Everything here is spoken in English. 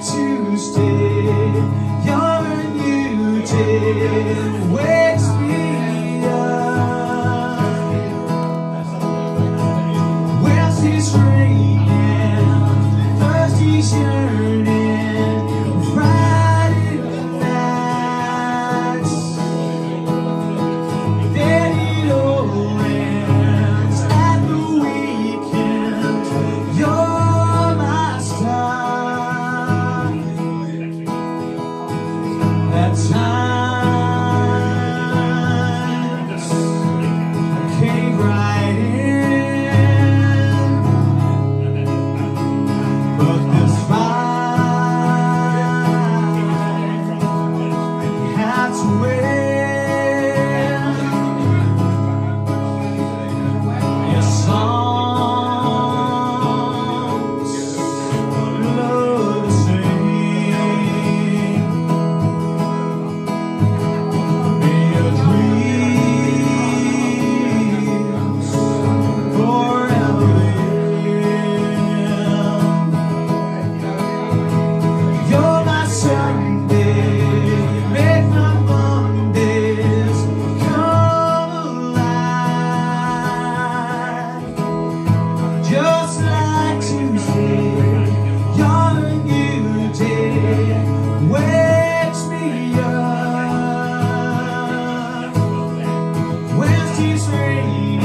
Tuesday, your new day Wednesday's